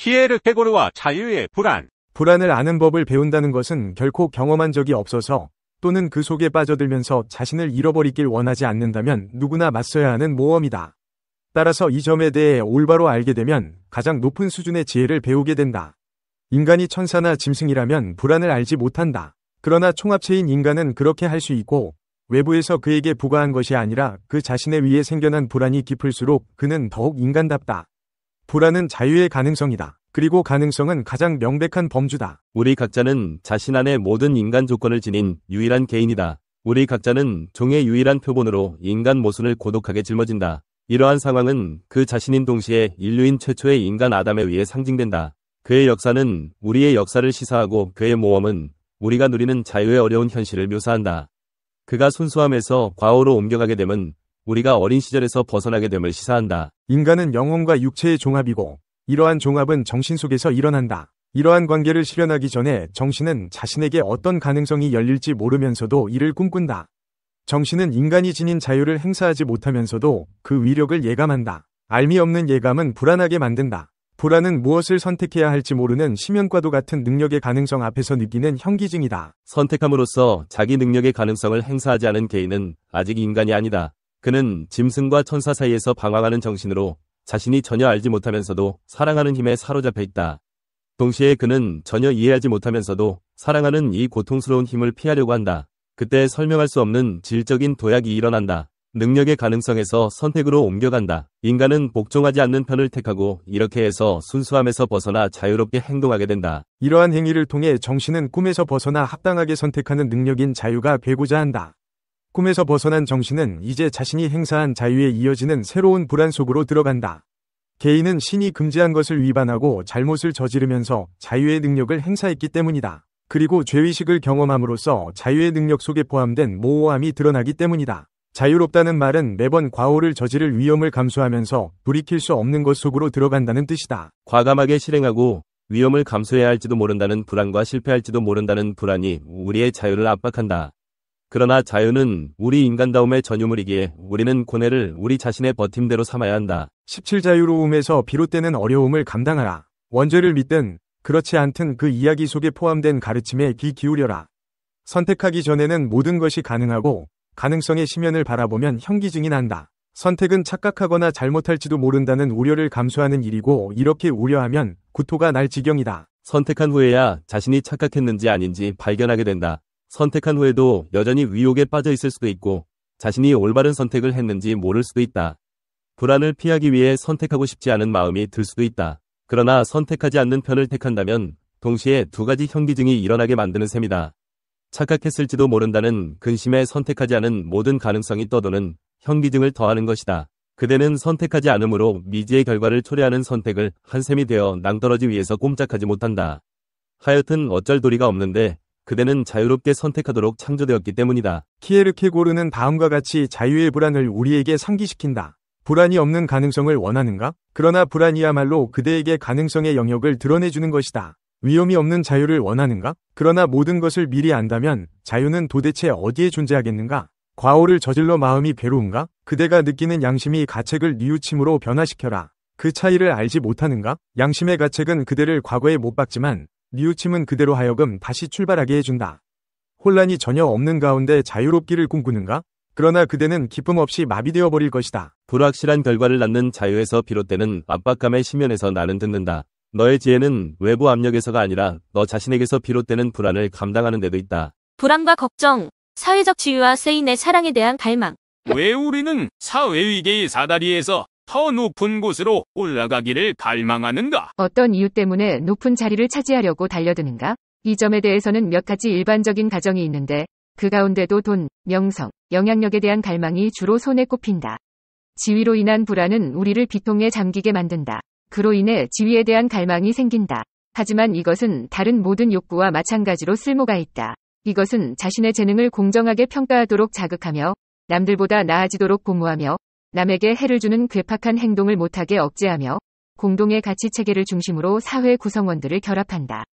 키에르 케고르와 자유의 불안. 불안을 아는 법을 배운다는 것은 결코 경험한 적이 없어서 또는 그 속에 빠져들면서 자신을 잃어버리길 원하지 않는다면 누구나 맞서야 하는 모험이다. 따라서 이 점에 대해 올바로 알게 되면 가장 높은 수준의 지혜를 배우게 된다. 인간이 천사나 짐승이라면 불안을 알지 못한다. 그러나 총합체인 인간은 그렇게 할 수 있고 외부에서 그에게 부과한 것이 아니라 그 자신의 위에 생겨난 불안이 깊을수록 그는 더욱 인간답다. 불안은 자유의 가능성이다. 그리고 가능성은 가장 명백한 범주다. 우리 각자는 자신 안에 모든 인간 조건을 지닌 유일한 개인이다. 우리 각자는 종의 유일한 표본으로 인간 모순을 고독하게 짊어진다. 이러한 상황은 그 자신인 동시에 인류인 최초의 인간 아담에 의해 상징된다. 그의 역사는 우리의 역사를 시사하고 그의 모험은 우리가 누리는 자유의 어려운 현실을 묘사한다. 그가 순수함에서 과오로 옮겨가게 됨은 우리가 어린 시절에서 벗어나게 됨을 시사한다. 인간은 영혼과 육체의 종합이고 이러한 종합은 정신 속에서 일어난다. 이러한 관계를 실현하기 전에 정신은 자신에게 어떤 가능성이 열릴지 모르면서도 이를 꿈꾼다. 정신은 인간이 지닌 자유를 행사하지 못하면서도 그 위력을 예감한다. 알미 없는 예감은 불안하게 만든다. 불안은 무엇을 선택해야 할지 모르는 심연과도 같은 능력의 가능성 앞에서 느끼는 현기증이다. 선택함으로써 자기 능력의 가능성을 행사하지 않은 개인은 아직 인간이 아니다. 그는 짐승과 천사 사이에서 방황하는 정신으로 자신이 전혀 알지 못하면서도 사랑하는 힘에 사로잡혀 있다. 동시에 그는 전혀 이해하지 못하면서도 사랑하는 이 고통스러운 힘을 피하려고 한다. 그때 설명할 수 없는 질적인 도약이 일어난다. 능력의 가능성에서 선택으로 옮겨간다. 인간은 복종하지 않는 편을 택하고 이렇게 해서 순수함에서 벗어나 자유롭게 행동하게 된다. 이러한 행위를 통해 정신은 꿈에서 벗어나 합당하게 선택하는 능력인 자유가 되고자 한다. 꿈에서 벗어난 정신은 이제 자신이 행사한 자유에 이어지는 새로운 불안 속으로 들어간다. 개인은 신이 금지한 것을 위반하고 잘못을 저지르면서 자유의 능력을 행사했기 때문이다. 그리고 죄의식을 경험함으로써 자유의 능력 속에 포함된 모호함이 드러나기 때문이다. 자유롭다는 말은 매번 과오를 저지를 위험을 감수하면서 돌이킬 수 없는 것 속으로 들어간다는 뜻이다. 과감하게 실행하고 위험을 감수해야 할지도 모른다는 불안과 실패할지도 모른다는 불안이 우리의 자유를 압박한다. 그러나 자유는 우리 인간다움의 전유물이기에 우리는 고뇌를 우리 자신의 버팀대로 삼아야 한다. 17자유로움에서 비롯되는 어려움을 감당하라. 원죄를 믿든 그렇지 않든 그 이야기 속에 포함된 가르침에 귀 기울여라. 선택하기 전에는 모든 것이 가능하고 가능성의 심연을 바라보면 현기증이 난다. 선택은 착각하거나 잘못할지도 모른다는 우려를 감수하는 일이고 이렇게 우려하면 구토가 날 지경이다. 선택한 후에야 자신이 착각했는지 아닌지 발견하게 된다. 선택한 후에도 여전히 위혹에 빠져 있을 수도 있고 자신이 올바른 선택을 했는지 모를 수도 있다. 불안을 피하기 위해 선택하고 싶지 않은 마음이 들 수도 있다. 그러나 선택하지 않는 편을 택한다면 동시에 두 가지 현기증이 일어나게 만드는 셈이다. 착각했을지도 모른다는 근심에 선택하지 않은 모든 가능성이 떠도는 현기증을 더하는 것이다. 그대는 선택하지 않으므로 미지의 결과를 초래하는 선택을 한 셈이 되어 낭떠러지 위에서 꼼짝하지 못한다. 하여튼 어쩔 도리가 없는데 그대는 자유롭게 선택하도록 창조되었기 때문이다. 키에르 케고르는 다음과 같이 자유의 불안을 우리에게 상기시킨다. 불안이 없는 가능성을 원하는가? 그러나 불안이야말로 그대에게 가능성의 영역을 드러내주는 것이다. 위험이 없는 자유를 원하는가? 그러나 모든 것을 미리 안다면 자유는 도대체 어디에 존재하겠는가? 과오를 저질러 마음이 괴로운가? 그대가 느끼는 양심이 가책을 뉘우침으로 변화시켜라. 그 차이를 알지 못하는가? 양심의 가책은 그대를 과거에 못 박지만 뉘우침은 그대로 하여금 다시 출발하게 해준다. 혼란이 전혀 없는 가운데 자유롭기를 꿈꾸는가? 그러나 그대는 기쁨 없이 마비되어 버릴 것이다. 불확실한 결과를 낳는 자유에서 비롯되는 압박감의 심연에서 나는 듣는다. 너의 지혜는 외부 압력에서가 아니라 너 자신에게서 비롯되는 불안을 감당하는 데도 있다. 불안과 걱정, 사회적 지위와 세인의 사랑에 대한 갈망. 왜 우리는 사회위계의 사다리에서 더 높은 곳으로 올라가기를 갈망하는가? 어떤 이유 때문에 높은 자리를 차지하려고 달려드는가? 이 점에 대해서는 몇 가지 일반적인 가정이 있는데 그 가운데도 돈, 명성, 영향력에 대한 갈망이 주로 손에 꼽힌다. 지위로 인한 불안은 우리를 비통에 잠기게 만든다. 그로 인해 지위에 대한 갈망이 생긴다. 하지만 이것은 다른 모든 욕구와 마찬가지로 쓸모가 있다. 이것은 자신의 재능을 공정하게 평가하도록 자극하며 남들보다 나아지도록 고무하며 남에게 해를 주는 괴팍한 행동을 못하게 억제하며 공동의 가치 체계를 중심으로 사회 구성원들을 결합한다.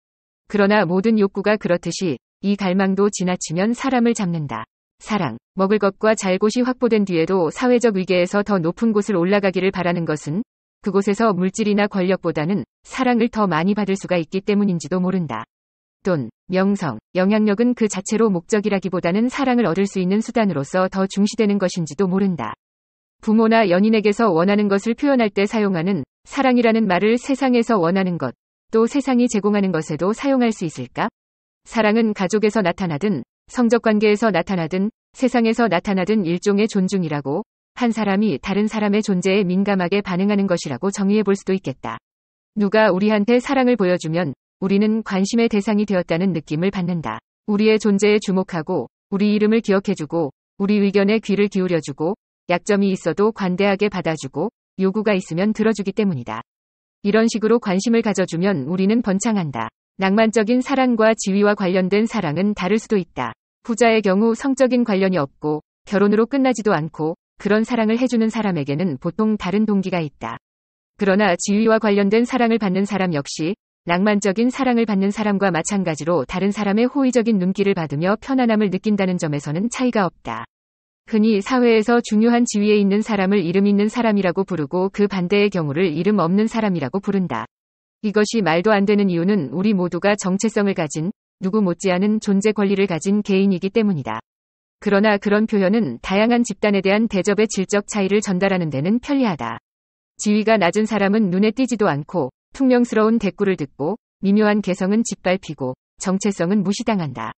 그러나 모든 욕구가 그렇듯이 이 갈망도 지나치면 사람을 잡는다. 사랑, 먹을 것과 잘 곳이 확보된 뒤에도 사회적 위계에서 더 높은 곳을 올라가기를 바라는 것은 그곳에서 물질이나 권력보다는 사랑을 더 많이 받을 수가 있기 때문인지도 모른다. 돈, 명성, 영향력은 그 자체로 목적이라기보다는 사랑을 얻을 수 있는 수단으로서 더 중시되는 것인지도 모른다. 부모나 연인에게서 원하는 것을 표현할 때 사용하는 사랑이라는 말을 세상에서 원하는 것, 또 세상이 제공하는 것에도 사용할 수 있을까? 사랑은 가족에서 나타나든, 성적 관계에서 나타나든, 세상에서 나타나든 일종의 존중이라고, 한 사람이 다른 사람의 존재에 민감하게 반응하는 것이라고 정의해 볼 수도 있겠다. 누가 우리한테 사랑을 보여주면 우리는 관심의 대상이 되었다는 느낌을 받는다. 우리의 존재에 주목하고, 우리 이름을 기억해주고, 우리 의견에 귀를 기울여주고, 약점이 있어도 관대하게 받아주고, 요구가 있으면 들어주기 때문이다. 이런 식으로 관심을 가져주면 우리는 번창한다. 낭만적인 사랑과 지위와 관련된 사랑은 다를 수도 있다. 부자의 경우 성적인 관련이 없고, 결혼으로 끝나지도 않고, 그런 사랑을 해주는 사람에게는 보통 다른 동기가 있다. 그러나 지위와 관련된 사랑을 받는 사람 역시 낭만적인 사랑을 받는 사람과 마찬가지로 다른 사람의 호의적인 눈길을 받으며 편안함을 느낀다는 점에서는 차이가 없다. 흔히 사회에서 중요한 지위에 있는 사람을 이름 있는 사람이라고 부르고 그 반대의 경우를 이름 없는 사람이라고 부른다. 이것이 말도 안 되는 이유는 우리 모두가 정체성을 가진 누구 못지않은 존재 권리를 가진 개인이기 때문이다. 그러나 그런 표현은 다양한 집단에 대한 대접의 질적 차이를 전달하는 데는 편리하다. 지위가 낮은 사람은 눈에 띄지도 않고 퉁명스러운 대꾸를 듣고 미묘한 개성은 짓밟히고 정체성은 무시당한다.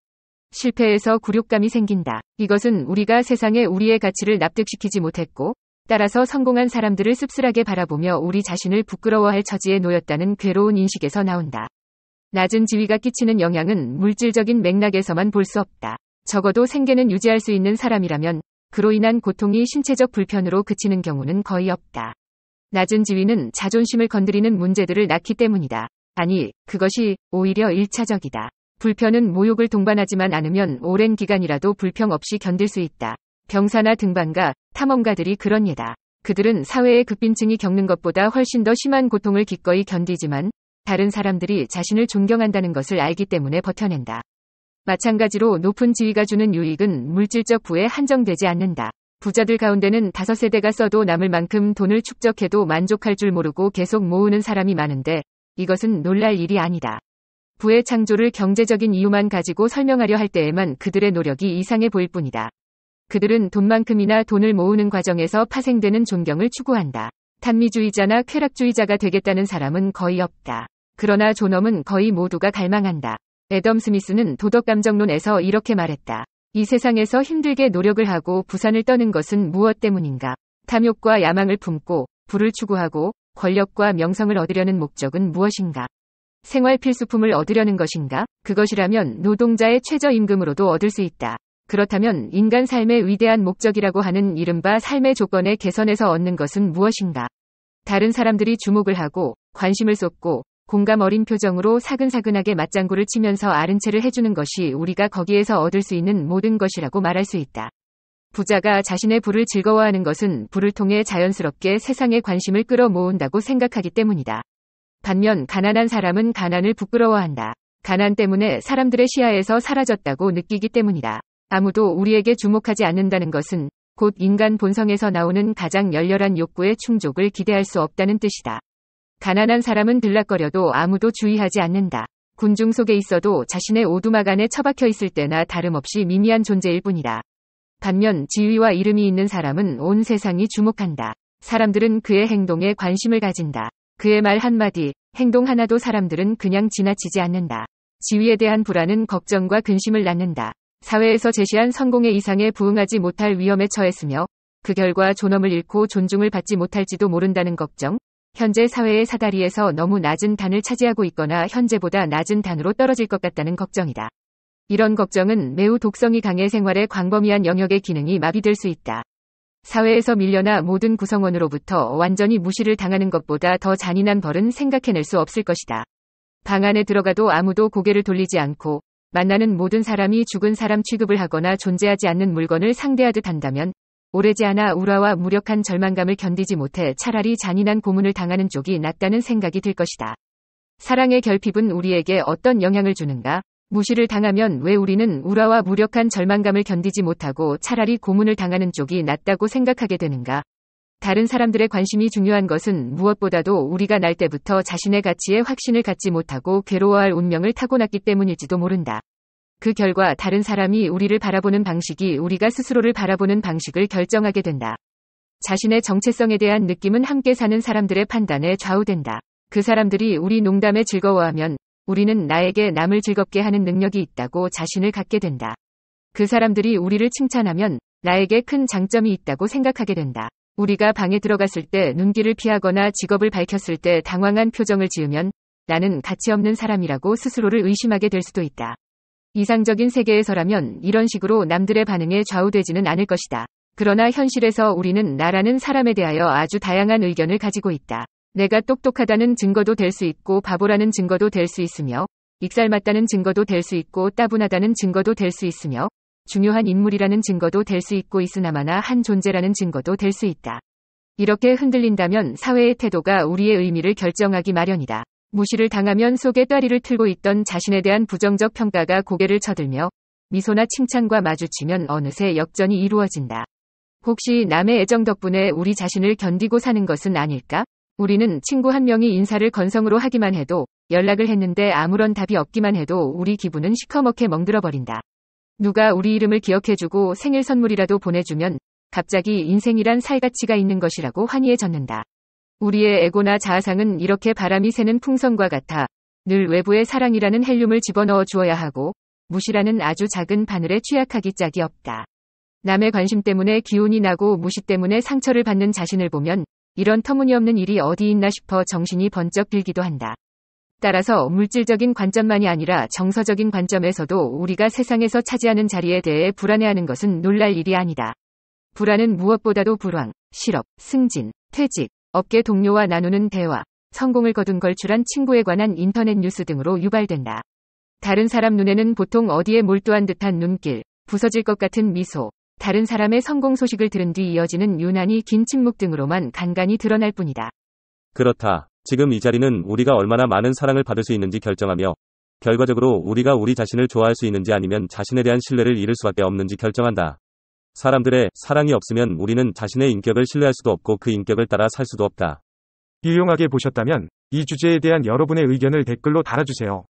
실패에서 굴욕감이 생긴다. 이것은 우리가 세상에 우리의 가치를 납득시키지 못했고 따라서 성공한 사람들을 씁쓸하게 바라보며 우리 자신을 부끄러워할 처지에 놓였다는 괴로운 인식에서 나온다. 낮은 지위가 끼치는 영향은 물질적인 맥락에서만 볼 수 없다. 적어도 생계는 유지할 수 있는 사람이라면 그로 인한 고통이 신체적 불편으로 그치는 경우는 거의 없다. 낮은 지위는 자존심을 건드리는 문제들을 낳기 때문이다. 아니, 그것이 오히려 1차적이다. 불편은 모욕을 동반하지만 않으면 오랜 기간이라도 불평 없이 견딜 수 있다. 병사나 등반가, 탐험가들이 그런 예다. 그들은 사회의 급빈층이 겪는 것보다 훨씬 더 심한 고통을 기꺼이 견디지만 다른 사람들이 자신을 존경한다는 것을 알기 때문에 버텨낸다. 마찬가지로 높은 지위가 주는 유익은 물질적 부에 한정되지 않는다. 부자들 가운데는 다섯 세대가 써도 남을 만큼 돈을 축적해도 만족할 줄 모르고 계속 모으는 사람이 많은데 이것은 놀랄 일이 아니다. 부의 창조를 경제적인 이유만 가지고 설명하려 할 때에만 그들의 노력이 이상해 보일 뿐이다. 그들은 돈만큼이나 돈을 모으는 과정에서 파생되는 존경을 추구한다. 탄미주의자나 쾌락주의자가 되겠다는 사람은 거의 없다. 그러나 존엄은 거의 모두가 갈망한다. 애덤 스미스는 도덕감정론에서 이렇게 말했다. 이 세상에서 힘들게 노력을 하고 부산을 떠는 것은 무엇 때문인가? 탐욕과 야망을 품고 부를 추구하고 권력과 명성을 얻으려는 목적은 무엇인가? 생활 필수품을 얻으려는 것인가? 그것이라면 노동자의 최저임금으로도 얻을 수 있다. 그렇다면 인간 삶의 위대한 목적이라고 하는 이른바 삶의 조건의 개선에서 얻는 것은 무엇인가? 다른 사람들이 주목을 하고 관심을 쏟고 공감 어린 표정으로 사근사근하게 맞장구를 치면서 아른 채를 해주는 것이 우리가 거기에서 얻을 수 있는 모든 것이라고 말할 수 있다. 부자가 자신의 부를 즐거워하는 것은 부를 통해 자연스럽게 세상의 관심을 끌어모은다고 생각하기 때문이다. 반면 가난한 사람은 가난을 부끄러워한다. 가난 때문에 사람들의 시야에서 사라졌다고 느끼기 때문이다. 아무도 우리에게 주목하지 않는다는 것은 곧 인간 본성에서 나오는 가장 열렬한 욕구의 충족을 기대할 수 없다는 뜻이다. 가난한 사람은 들락거려도 아무도 주의하지 않는다. 군중 속에 있어도 자신의 오두막 안에 처박혀 있을 때나 다름없이 미미한 존재일 뿐이다. 반면 지위와 이름이 있는 사람은 온 세상이 주목한다. 사람들은 그의 행동에 관심을 가진다. 그의 말 한마디, 행동 하나도 사람들은 그냥 지나치지 않는다. 지위에 대한 불안은 걱정과 근심을 낳는다. 사회에서 제시한 성공의 이상에 부응하지 못할 위험에 처했으며 그 결과 존엄을 잃고 존중을 받지 못할지도 모른다는 걱정, 현재 사회의 사다리에서 너무 낮은 단을 차지하고 있거나 현재보다 낮은 단으로 떨어질 것 같다는 걱정이다. 이런 걱정은 매우 독성이 강해 생활의 광범위한 영역의 기능이 마비될 수 있다. 사회에서 밀려나 모든 구성원으로부터 완전히 무시를 당하는 것보다 더 잔인한 벌은 생각해낼 수 없을 것이다. 방 안에 들어가도 아무도 고개를 돌리지 않고 만나는 모든 사람이 죽은 사람 취급을 하거나 존재하지 않는 물건을 상대하듯 한다면 오래지 않아 우라와 무력한 절망감을 견디지 못해 차라리 잔인한 고문을 당하는 쪽이 낫다는 생각이 들 것이다. 사랑의 결핍은 우리에게 어떤 영향을 주는가? 무시를 당하면 왜 우리는 우라와 무력한 절망감을 견디지 못하고 차라리 고문을 당하는 쪽이 낫다고 생각하게 되는가? 다른 사람들의 관심이 중요한 것은 무엇보다도 우리가 날 때부터 자신의 가치에 확신을 갖지 못하고 괴로워할 운명을 타고났기 때문일지도 모른다. 그 결과 다른 사람이 우리를 바라보는 방식이 우리가 스스로를 바라보는 방식을 결정하게 된다. 자신의 정체성에 대한 느낌은 함께 사는 사람들의 판단에 좌우된다. 그 사람들이 우리 농담에 즐거워하면 우리는 나에게 남을 즐겁게 하는 능력이 있다고 자신을 갖게 된다. 그 사람들이 우리를 칭찬하면 나에게 큰 장점이 있다고 생각하게 된다. 우리가 방에 들어갔을 때 눈길을 피하거나 직업을 밝혔을 때 당황한 표정을 지으면 나는 가치 없는 사람이라고 스스로를 의심하게 될 수도 있다. 이상적인 세계에서라면 이런 식으로 남들의 반응에 좌우되지는 않을 것이다. 그러나 현실에서 우리는 나라는 사람에 대하여 아주 다양한 의견을 가지고 있다. 내가 똑똑하다는 증거도 될 수 있고 바보라는 증거도 될 수 있으며 익살 맞다는 증거도 될 수 있고 따분하다는 증거도 될 수 있으며 중요한 인물이라는 증거도 될 수 있고 있으나마나 한 존재라는 증거도 될 수 있다. 이렇게 흔들린다면 사회의 태도가 우리의 의미를 결정하기 마련이다. 무시를 당하면 속에 따리를 틀고 있던 자신에 대한 부정적 평가가 고개를 쳐들며 미소나 칭찬과 마주치면 어느새 역전이 이루어진다. 혹시 남의 애정 덕분에 우리 자신을 견디고 사는 것은 아닐까? 우리는 친구 한 명이 인사를 건성으로 하기만 해도 연락을 했는데 아무런 답이 없기만 해도 우리 기분은 시커멓게 멍들어 버린다. 누가 우리 이름을 기억해주고 생일 선물이라도 보내주면 갑자기 인생이란 살 가치가 있는 것이라고 환희해졌는다. 우리의 에고나 자아상은 이렇게 바람이 새는 풍선과 같아 늘 외부의 사랑이라는 헬륨을 집어넣어 주어야 하고 무시라는 아주 작은 바늘에 취약하기 짝이 없다. 남의 관심 때문에 기운이 나고 무시 때문에 상처를 받는 자신을 보면 이런 터무니없는 일이 어디 있나 싶어 정신이 번쩍 들기도 한다. 따라서 물질적인 관점만이 아니라 정서적인 관점에서도 우리가 세상에서 차지하는 자리에 대해 불안해하는 것은 놀랄 일이 아니다. 불안은 무엇보다도 불황, 실업, 승진, 퇴직, 업계 동료와 나누는 대화, 성공을 거둔 걸출한 친구에 관한 인터넷 뉴스 등으로 유발된다. 다른 사람 눈에는 보통 어디에 몰두한 듯한 눈길, 부서질 것 같은 미소, 다른 사람의 성공 소식을 들은 뒤 이어지는 유난히 긴 침묵 등으로만 간간히 드러날 뿐이다. 그렇다. 지금 이 자리는 우리가 얼마나 많은 사랑을 받을 수 있는지 결정하며 결과적으로 우리가 우리 자신을 좋아할 수 있는지 아니면 자신에 대한 신뢰를 잃을 수밖에 없는지 결정한다. 사람들의 사랑이 없으면 우리는 자신의 인격을 신뢰할 수도 없고 그 인격을 따라 살 수도 없다. 유용하게 보셨다면 이 주제에 대한 여러분의 의견을 댓글로 달아주세요.